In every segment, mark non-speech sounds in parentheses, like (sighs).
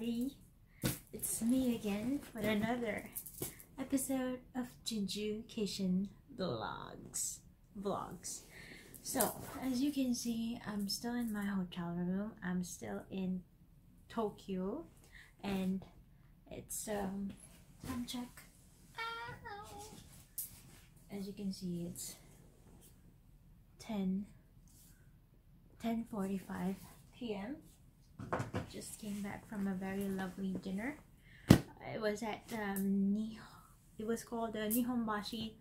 everybody. It's me again with another episode of Jujucation Vlogs. Vlogs. So, as you can see, I'm still in my hotel room. I'm still in Tokyo and it's um time check. As you can see, it's 10 10:45 p.m just came back from a very lovely dinner. It was at um, it was called the Nihonbashi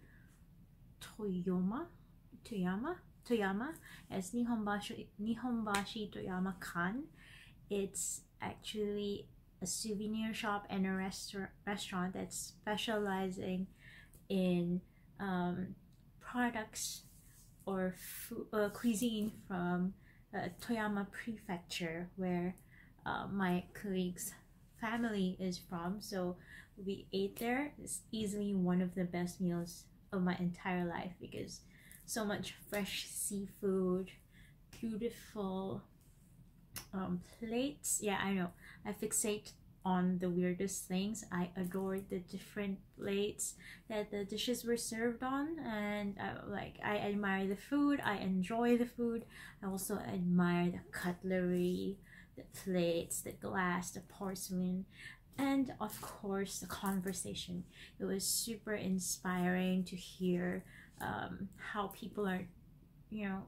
Toyama, Toyama, Toyama, as Nihonbashi Nihonbashi Toyama Kan. It's actually a souvenir shop and a restaurant restaurant that's specializing in um, products or food, uh, cuisine from uh, Toyama Prefecture, where uh, my colleague's family is from. So we ate there. It's easily one of the best meals of my entire life because so much fresh seafood, beautiful um, plates. Yeah, I know. I fixate on the weirdest things. I adored the different plates that the dishes were served on, and I, like I admire the food. I enjoy the food. I also admire the cutlery, the plates, the glass, the porcelain, and of course the conversation. It was super inspiring to hear um, how people are, you know,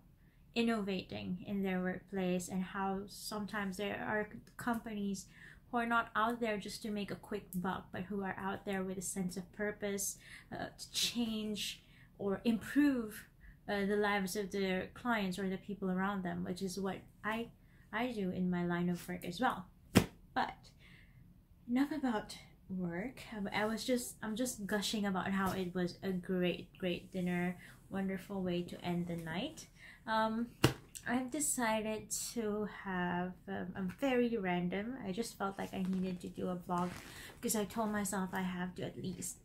innovating in their workplace and how sometimes there are companies who are not out there just to make a quick buck, but who are out there with a sense of purpose uh, to change or improve uh, the lives of their clients or the people around them, which is what I I do in my line of work as well. But enough about work. I was just I'm just gushing about how it was a great great dinner, wonderful way to end the night. Um, I've decided to have um, a very random. I just felt like I needed to do a vlog because I told myself I have to at least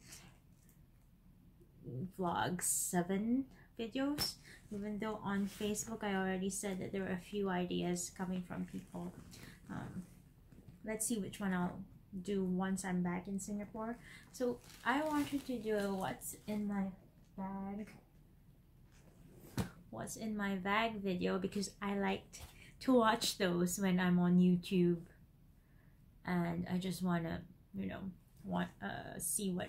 vlog seven videos. Even though on Facebook I already said that there were a few ideas coming from people. Um, let's see which one I'll do once I'm back in Singapore. So I wanted to do a what's in my bag what's in my bag video because I liked to watch those when I'm on YouTube. And I just want to you know want uh see what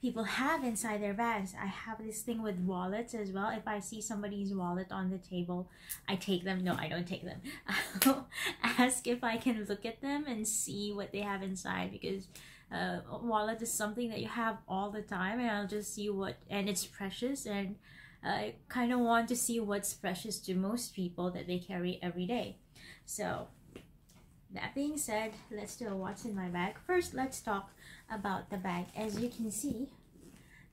people have inside their bags. I have this thing with wallets as well. If I see somebody's wallet on the table I take them. No I don't take them. I'll (laughs) ask if I can look at them and see what they have inside because uh, wallet is something that you have all the time and I'll just see what and it's precious and I kind of want to see what's precious to most people that they carry every day. So that being said, let's do a what's in my bag. First, let's talk about the bag. As you can see,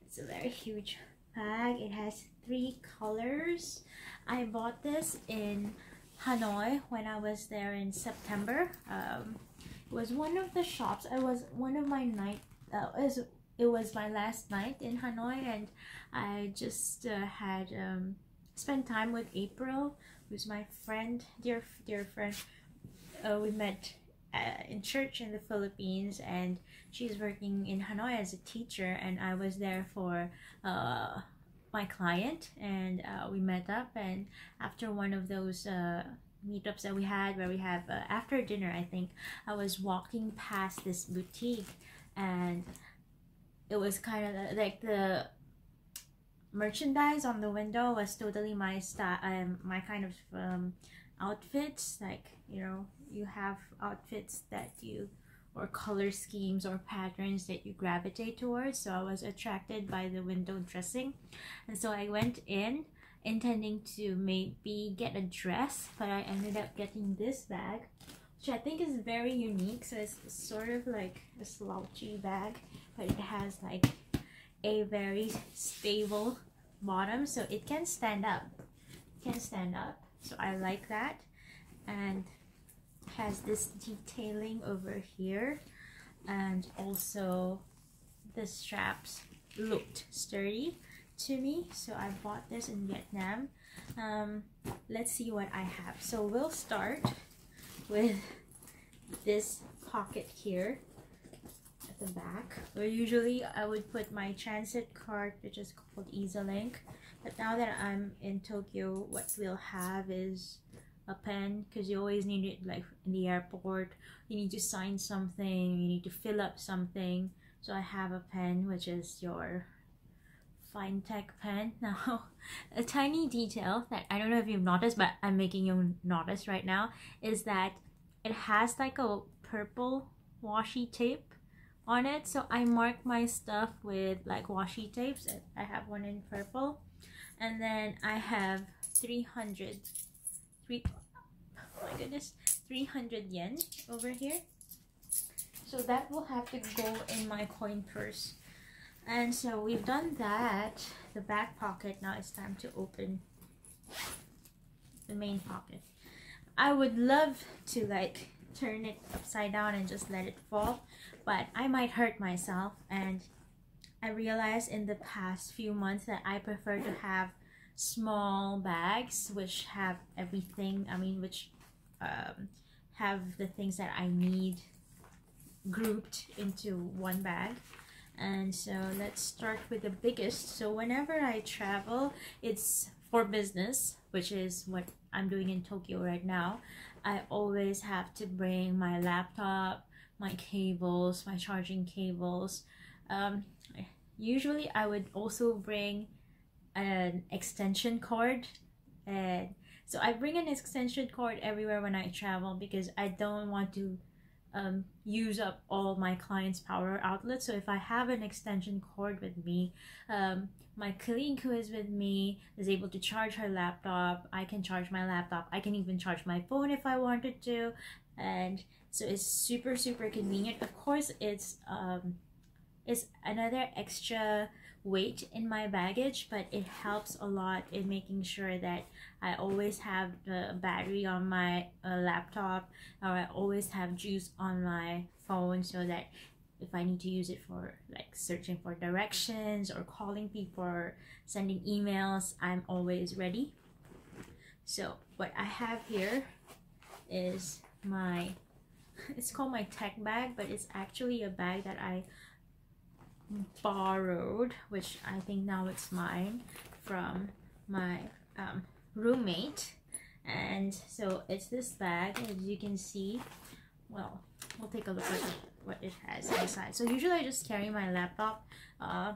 it's a very huge bag. It has three colors. I bought this in Hanoi when I was there in September. Um, it was one of the shops. It was one of my night. Uh, it was it was my last night in Hanoi and I just uh, had um, spent time with April who's my friend dear dear friend. Uh, we met uh, in church in the Philippines and she's working in Hanoi as a teacher and I was there for uh, my client and uh, we met up and after one of those uh, meetups that we had where we have after dinner I think I was walking past this boutique and it was kind of like the merchandise on the window was totally my style um my kind of um outfits like you know you have outfits that you or color schemes or patterns that you gravitate towards. So i was attracted by the window dressing. And so i went in intending to maybe get a dress but i ended up getting this bag which i think is very unique. So it's sort of like a slouchy bag but it has like a very stable bottom so it can stand up. It can stand up. So I like that. And has this detailing over here. And also the straps looked sturdy to me so I bought this in Vietnam. Um, let's see what I have. So we'll start with this pocket here at the back. Where usually I would put my transit card which is called EZ-Link but now that I'm in Tokyo what we'll have is a pen because you always need it like in the airport. You need to sign something you need to fill up something. So I have a pen which is your Finetech pen (laughs) now a tiny detail that I don't know if you've noticed but I'm making you notice right now is that it has like a purple washi tape on it. So I mark my stuff with like washi tapes. I have one in purple and then I have 300 three oh my goodness 300 yen over here. So that will have to go in my coin purse and so we've done that. The back pocket now it's time to open the main pocket. I would love to like turn it upside down and just let it fall but I might hurt myself. And I realized in the past few months that I prefer to have small bags which have everything I mean which um, have the things that I need grouped into one bag and so let's start with the biggest. So whenever I travel it's for business which is what I'm doing in Tokyo right now. I always have to bring my laptop my cables my charging cables. Um, usually I would also bring an extension cord. And so I bring an extension cord everywhere when I travel because I don't want to um, use up all my clients power outlets so if I have an extension cord with me um, my colleague who is with me is able to charge her laptop I can charge my laptop I can even charge my phone if I wanted to. And so it's super super convenient. Of course it's um, it's another extra weight in my baggage but it helps a lot in making sure that I always have the battery on my uh, laptop. Or I always have juice on my phone so that if I need to use it for like searching for directions or calling people or sending emails I'm always ready. So what I have here is my (laughs) it's called my tech bag but it's actually a bag that I borrowed, which I think now it's mine, from my um, roommate. And so it's this bag, as you can see. Well, we'll take a look at what it has inside. So usually I just carry my laptop uh,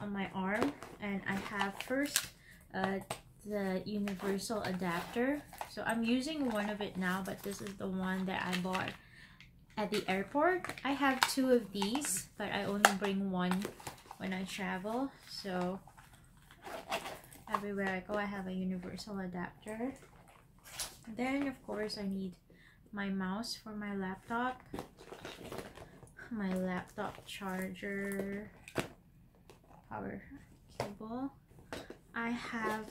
on my arm, and I have first uh, the universal adapter. So I'm using one of it now, but this is the one that I bought at the airport. I have two of these, but I only bring one when I travel. So everywhere I go, I have a universal adapter. Then, of course, I need my mouse for my laptop, my laptop charger, power cable. I have,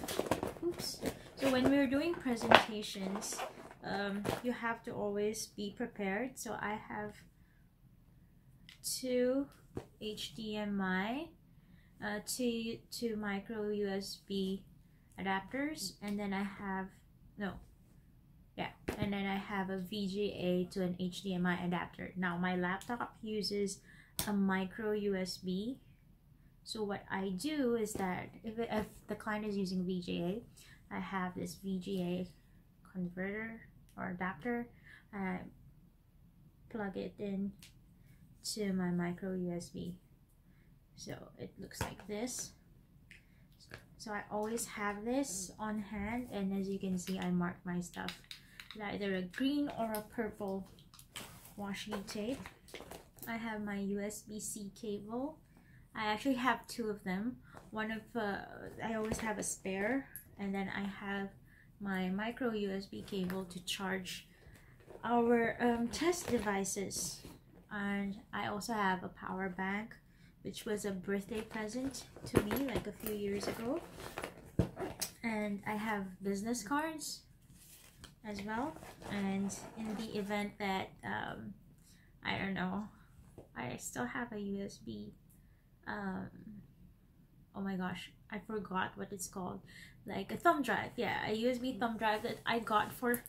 oops. So when we're doing presentations, um, you have to always be prepared. So I have two HDMI, uh, two, two micro USB adapters, and then I have, no, yeah, and then I have a VGA to an HDMI adapter. Now my laptop uses a micro USB. So what I do is that if, it, if the client is using VGA, I have this VGA converter or adapter I plug it in to my micro USB so it looks like this. So I always have this on hand and as you can see I mark my stuff with either a green or a purple washi tape. I have my USB-C cable. I actually have two of them. One of uh, I always have a spare and then I have my micro USB cable to charge our um, test devices. And I also have a power bank which was a birthday present to me like a few years ago. And I have business cards as well. And in the event that um, I don't know I still have a USB um, oh my gosh I forgot what it's called. Like a thumb drive. Yeah a USB thumb drive that I got for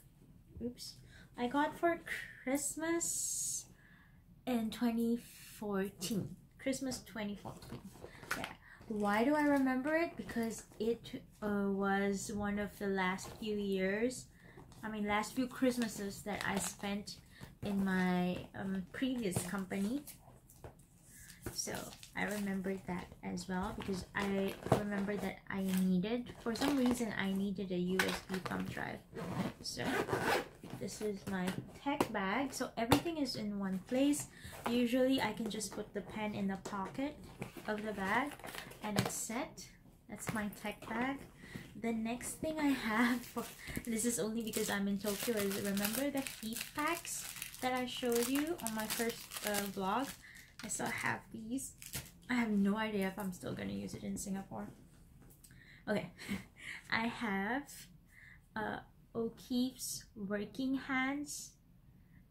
oops I got for Christmas in 2014. Christmas 2014. Yeah. Why do I remember it? Because it uh, was one of the last few years, I mean, last few Christmases that I spent in my um, previous company. So I remembered that as well because I remember that I needed, for some reason, I needed a USB thumb drive. So this is my tech bag. So everything is in one place. Usually I can just put the pen in the pocket of the bag and it's set. That's my tech bag. The next thing I have, (laughs) for, this is only because I'm in Tokyo, is remember the heat packs that I showed you on my first uh, vlog? I still have these. I have no idea if I'm still going to use it in Singapore. Okay, (laughs) I have uh, O'Keeffe's Working Hands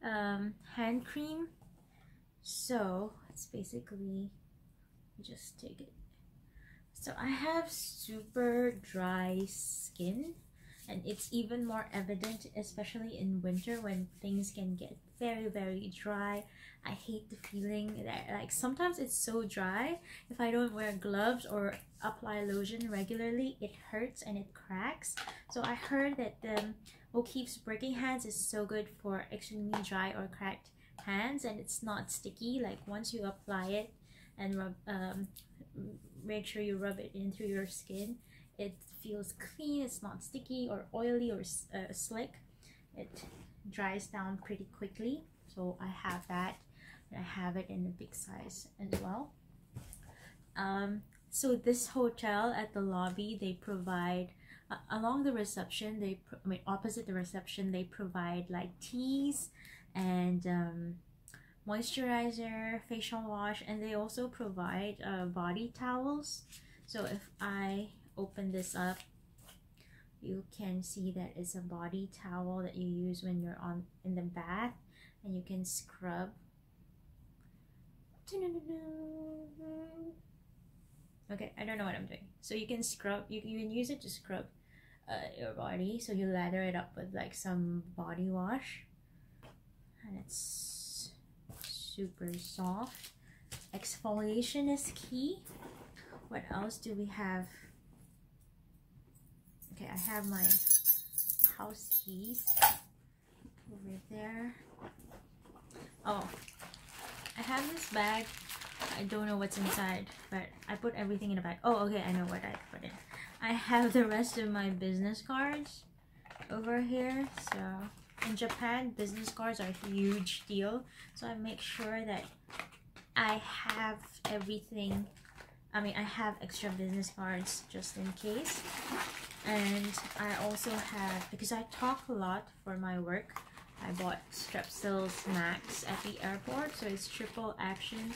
um, hand cream. So it's basically just take it. So I have super dry skin and it's even more evident especially in winter when things can get very very dry. I hate the feeling that like sometimes it's so dry. If i don't wear gloves or apply lotion regularly it hurts and it cracks. So i heard that the O'Keeffe's Working Hands is so good for extremely dry or cracked hands and it's not sticky. Like once you apply it and rub um, make sure you rub it into your skin it feels clean. It's not sticky or oily or uh, slick. It dries down pretty quickly. So I have that I have it in a big size as well. Um, so this hotel at the lobby they provide uh, along the reception they I mean opposite the reception they provide like teas and um, moisturizer facial wash and they also provide uh, body towels. So if I open this up you can see that it's a body towel that you use when you're on in the bath and you can scrub. Okay I don't know what I'm doing. So you can scrub you, you can use it to scrub uh, your body. So you lather it up with like some body wash. And it's super soft. Exfoliation is key. What else do we have Okay, I have my house keys over there. Oh, I have this bag. I don't know what's inside, but I put everything in a bag. Oh, okay, I know what I put in. I have the rest of my business cards over here. So, in Japan, business cards are a huge deal. So, I make sure that I have everything. I mean, I have extra business cards just in case and I also have because I talk a lot for my work I bought Strepsils Max at the airport so it's triple action.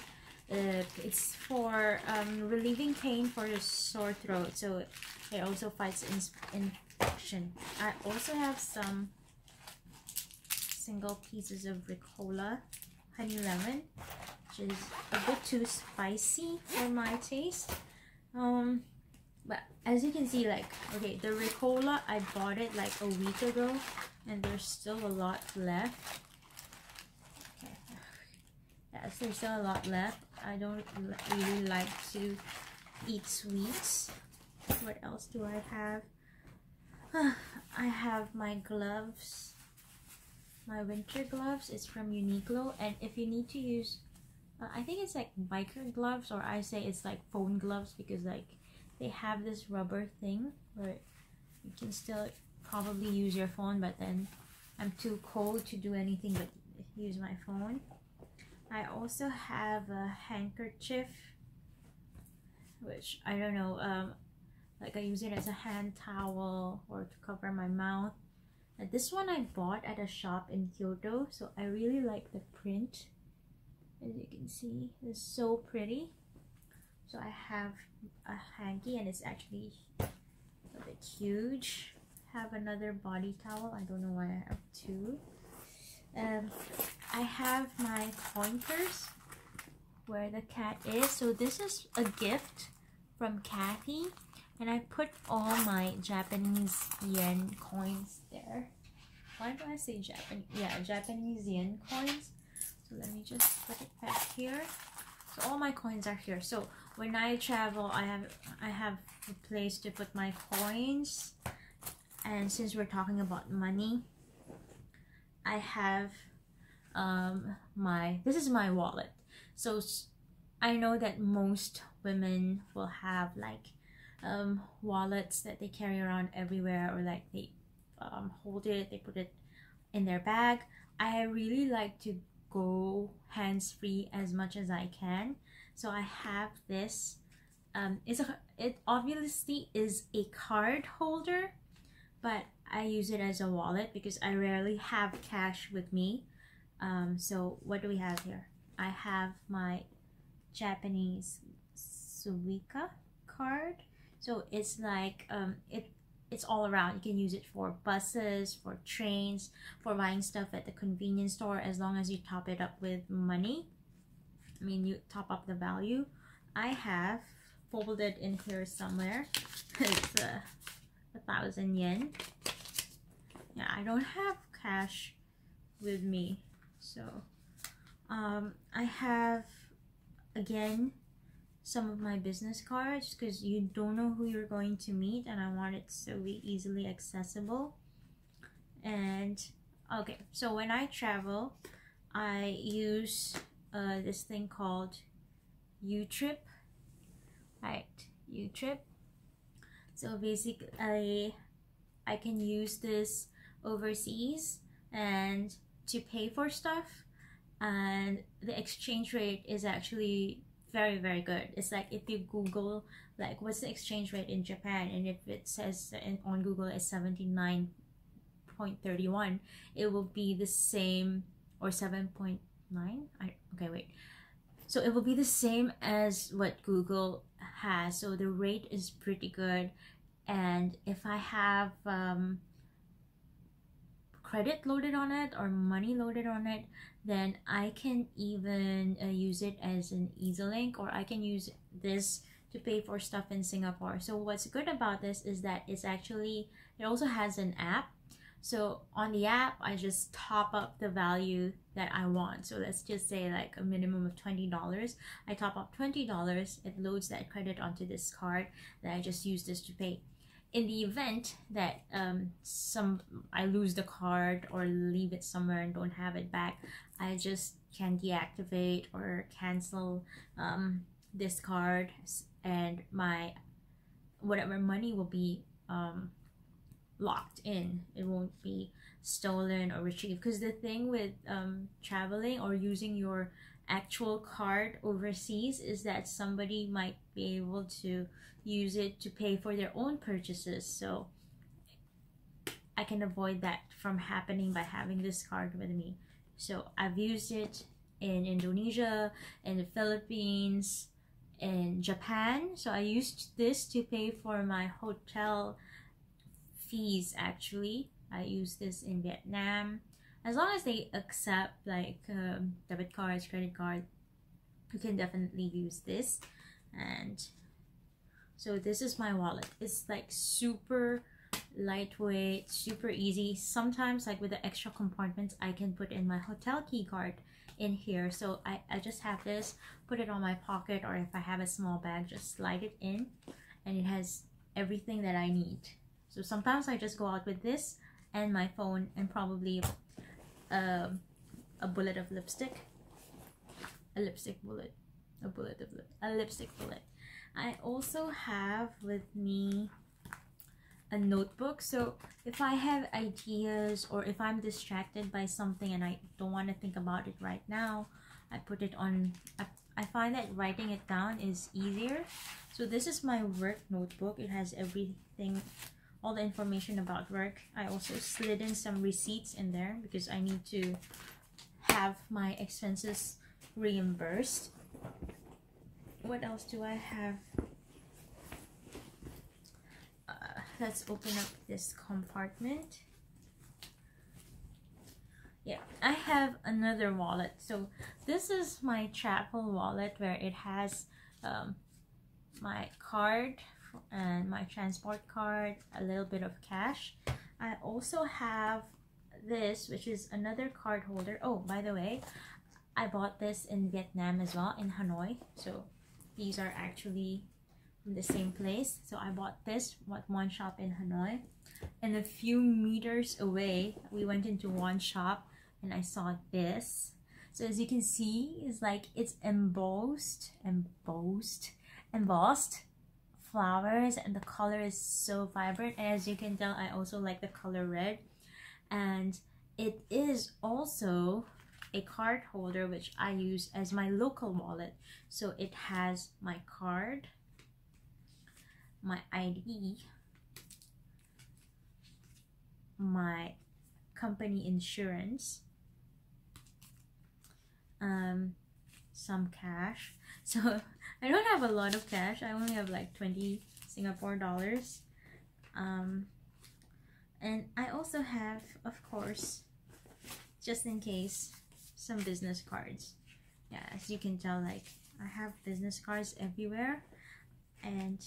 Uh, it's for um, relieving pain for the sore throat so it also fights infection. I also have some single pieces of Ricola honey lemon which is a bit too spicy for my taste. Um but as you can see like okay the ricola i bought it like a week ago and there's still a lot left. Okay. Yes there's still a lot left. I don't really like to eat sweets. What else do i have? (sighs) I have my gloves. My winter gloves. It's from uniqlo. And if you need to use uh, i think it's like biker gloves or i say it's like phone gloves because like they have this rubber thing where you can still probably use your phone but then I'm too cold to do anything but use my phone. I also have a handkerchief which I don't know um, like I use it as a hand towel or to cover my mouth. And this one I bought at a shop in Kyoto so I really like the print. As you can see it's so pretty so I have a hanky and it's actually a bit huge. Have another body towel. I don't know why I have two. Um, I have my coin purse where the cat is. So this is a gift from Kathy and I put all my Japanese yen coins there. Why do I say Japanese yeah Japanese yen coins? So let me just put it back here. So all my coins are here. So when I travel I have I have a place to put my coins. And since we're talking about money I have um my this is my wallet. So I know that most women will have like um wallets that they carry around everywhere or like they um, hold it they put it in their bag. I really like to go hands-free as much as I can so I have this um, it's a, it obviously is a card holder but I use it as a wallet because I rarely have cash with me. Um, so what do we have here? I have my Japanese Suica card. So it's like um, it it's all around. You can use it for buses for trains for buying stuff at the convenience store as long as you top it up with money I mean you top up the value. I have folded in here somewhere. (laughs) It's a, a thousand yen. Yeah I don't have cash with me so um, I have again some of my business cards because you don't know who you're going to meet and I want it so be easily accessible. And okay so when I travel I use uh, this thing called YouTrip right? YouTrip. So basically I can use this overseas and to pay for stuff and the exchange rate is actually very very good. It's like if you google like what's the exchange rate in japan? And if it says on google it's 79.31 it will be the same or 7.9 I, okay wait so it will be the same as what google has so the rate is pretty good and if i have um, credit loaded on it or money loaded on it then I can even uh, use it as an EZ-Link or I can use this to pay for stuff in Singapore. So what's good about this is that it's actually, it also has an app. So on the app, I just top up the value that I want. So let's just say like a minimum of $20. I top up $20, it loads that credit onto this card that I just use this to pay in the event that um, some I lose the card or leave it somewhere and don't have it back, I just can deactivate or cancel um, this card and my whatever money will be um, locked in. It won't be stolen or retrieved. Because the thing with um, traveling or using your actual card overseas is that somebody might be able to use it to pay for their own purchases. So I can avoid that from happening by having this card with me. So I've used it in Indonesia, in the Philippines, in Japan. So I used this to pay for my hotel fees actually. I use this in Vietnam. As long as they accept like um, debit cards, credit card, you can definitely use this. And so this is my wallet it's like super lightweight super easy sometimes like with the extra compartments i can put in my hotel key card in here so I, I just have this put it on my pocket or if i have a small bag just slide it in and it has everything that i need so sometimes i just go out with this and my phone and probably uh, a bullet of lipstick. A lipstick bullet. A bullet of lip a lipstick bullet. I also have with me a notebook. So if I have ideas or if I'm distracted by something and I don't want to think about it right now I put it on I, I find that writing it down is easier. So this is my work notebook. It has everything all the information about work I also slid in some receipts in there because I need to have my expenses reimbursed what else do I have? Uh, let's open up this compartment. Yeah, I have another wallet. So this is my travel wallet where it has um, my card and my transport card, a little bit of cash. I also have this, which is another card holder. Oh, by the way, I bought this in Vietnam as well in Hanoi. So these are actually from the same place. So I bought this at one shop in Hanoi. And a few meters away we went into one shop and I saw this. So as you can see it's like it's embossed embossed embossed flowers and the color is so vibrant. And as you can tell I also like the color red. And it is also a card holder which I use as my local wallet. So it has my card my ID my company insurance um some cash (laughs) so I don't have a lot of cash. I only have like 20 Singapore dollars. Um and I also have of course just in case some business cards. Yeah as you can tell like I have business cards everywhere and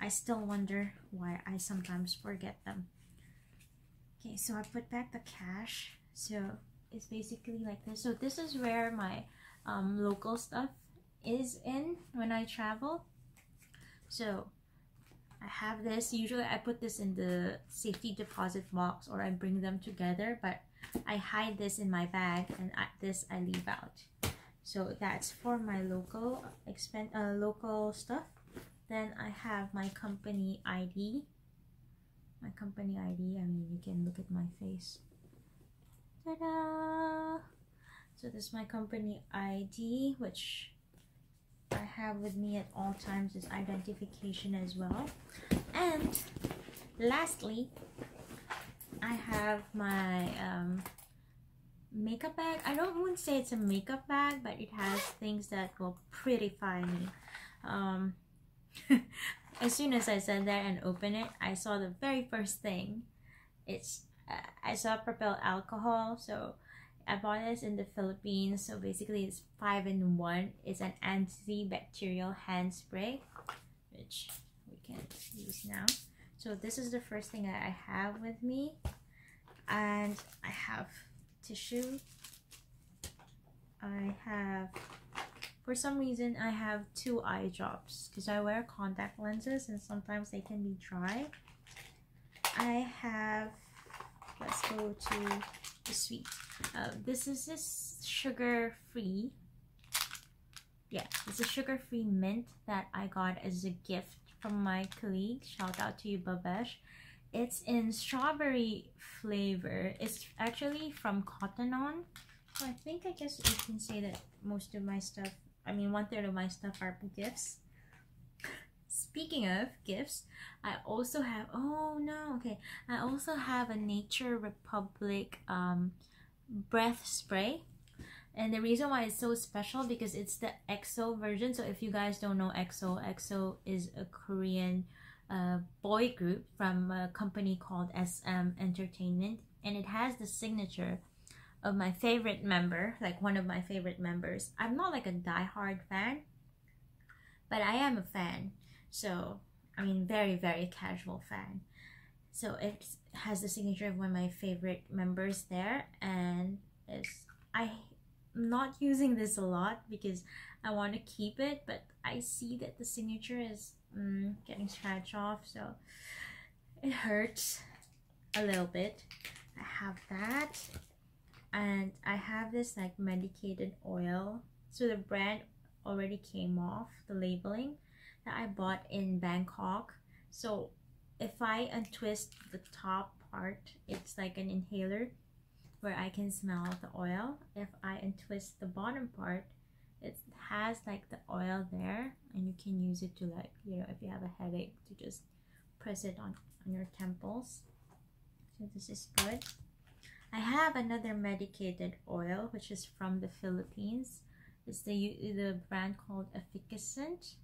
I still wonder why I sometimes forget them. Okay so I put back the cash. So it's basically like this. So this is where my um, local stuff is in when I travel. So I have this. Usually I put this in the safety deposit box or I bring them together but I hide this in my bag and I, this I leave out. So that's for my local expen uh, local stuff. Then I have my company ID my company ID I mean you can look at my face. Ta-da! so this is my company ID which have with me at all times is identification as well. And lastly I have my um, makeup bag. I don't want to say it's a makeup bag but it has things that will prettify me. Um, (laughs) as soon as I sat there and opened it I saw the very first thing. It's uh, I saw Propel alcohol so I bought this in the Philippines. So basically it's 5 in 1. It's an antibacterial hand spray, which we can use now. So this is the first thing that I have with me. And I have tissue. I have, for some reason, I have two eye drops because I wear contact lenses and sometimes they can be dry. I have, let's go to sweet. Uh, this is this sugar-free. Yeah, this is sugar-free mint that I got as a gift from my colleague. Shout out to you, Babesh. It's in strawberry flavor. It's actually from Cotton On. So I think I guess you can say that most of my stuff, I mean one third of my stuff are gifts. Speaking of gifts, I also have, oh no, okay. I also have a Nature Republic um, breath spray. And the reason why it's so special because it's the EXO version. So if you guys don't know EXO, EXO is a Korean uh, boy group from a company called SM Entertainment. And it has the signature of my favorite member, like one of my favorite members. I'm not like a die-hard fan, but I am a fan. So, I mean, very, very casual fan. So it has the signature of one of my favorite members there, and it's I'm not using this a lot because I want to keep it, but I see that the signature is mm, getting scratched off, so it hurts a little bit. I have that, and I have this like medicated oil. So the brand already came off the labeling that I bought in Bangkok. So if I untwist the top part, it's like an inhaler where I can smell the oil. If I untwist the bottom part, it has like the oil there and you can use it to like, you know, if you have a headache to just press it on, on your temples. So this is good. I have another medicated oil which is from the Philippines. It's the, the brand called Efficascent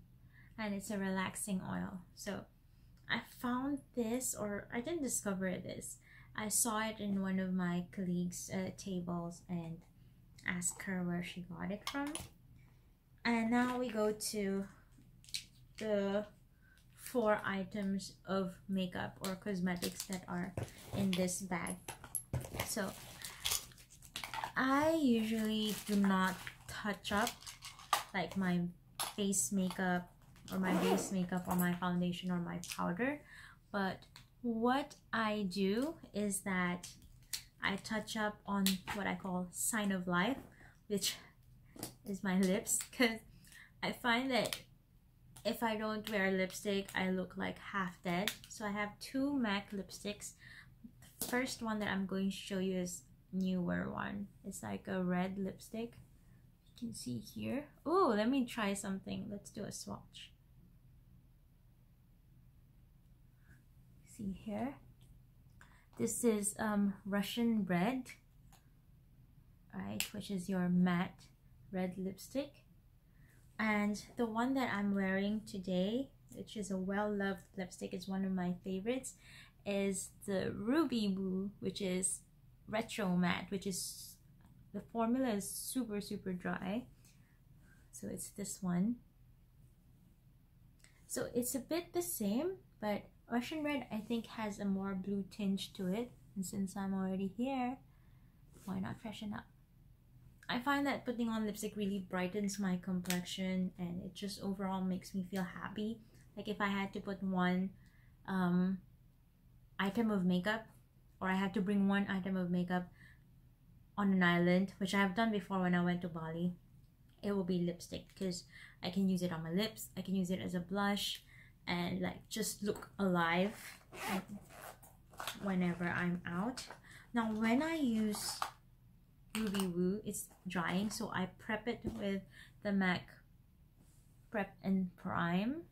and it's a relaxing oil. So I found this, or I didn't discover this. I saw it in one of my colleagues' uh, tables and asked her where she got it from. And now we go to the four items of makeup or cosmetics that are in this bag. So I usually do not touch up like my face makeup or my base makeup or my foundation or my powder. But what I do is that I touch up on what I call sign of life which (laughs) is my lips. Because I find that if I don't wear lipstick I look like half dead. So I have two MAC lipsticks. The first one that I'm going to show you is newer one. It's like a red lipstick. You can see here. Oh let me try something. Let's do a swatch see here. This is um, Russian red right which is your matte red lipstick. And the one that I'm wearing today which is a well-loved lipstick is one of my favorites is the Ruby Woo which is retro matte which is the formula is super super dry. So it's this one. So it's a bit the same but Russian red I think has a more blue tinge to it. And since I'm already here why not freshen up? I find that putting on lipstick really brightens my complexion and it just overall makes me feel happy. Like if I had to put one um, item of makeup or I had to bring one item of makeup on an island which I have done before when I went to Bali it will be lipstick because I can use it on my lips I can use it as a blush and like just look alive whenever I'm out. Now when I use Ruby Woo it's drying so I prep it with the MAC prep and prime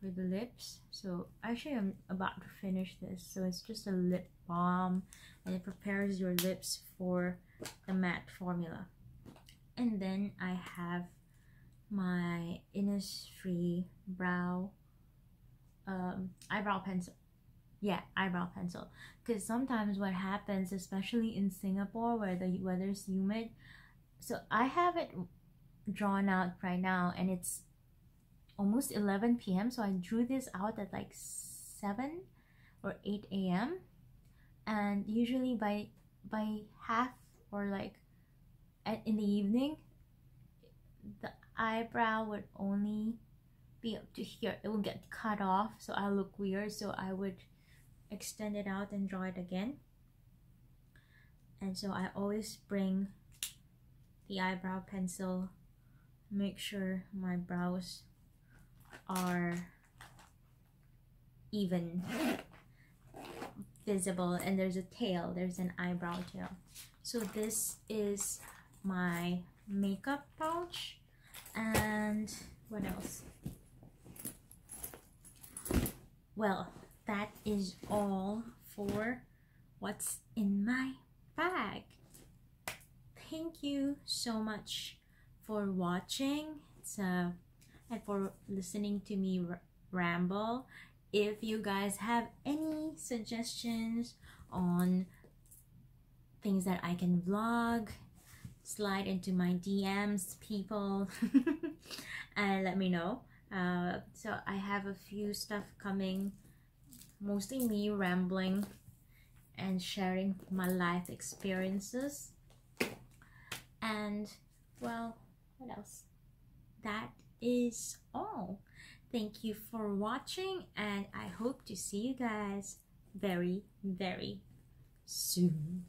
for the lips. So actually I'm about to finish this. So it's just a lip balm and it prepares your lips for the matte formula. And then I have my Innisfree brow um, eyebrow pencil. Yeah eyebrow pencil. Because sometimes what happens especially in Singapore where the weather's humid so I have it drawn out right now and it's almost 11 p.m so I drew this out at like 7 or 8 a.m and usually by by half or like at, in the evening the eyebrow would only be up to here. It would get cut off so I look weird so I would extend it out and draw it again. And so I always bring the eyebrow pencil make sure my brows are even visible and there's a tail there's an eyebrow tail. So this is my makeup pouch and what else? Well that is all for what's in my bag. Thank you so much for watching and for listening to me ramble. If you guys have any suggestions on things that I can vlog slide into my DMs people (laughs) and let me know. Uh, so I have a few stuff coming mostly me rambling and sharing my life experiences. And well what else? That is all. Thank you for watching and I hope to see you guys very very soon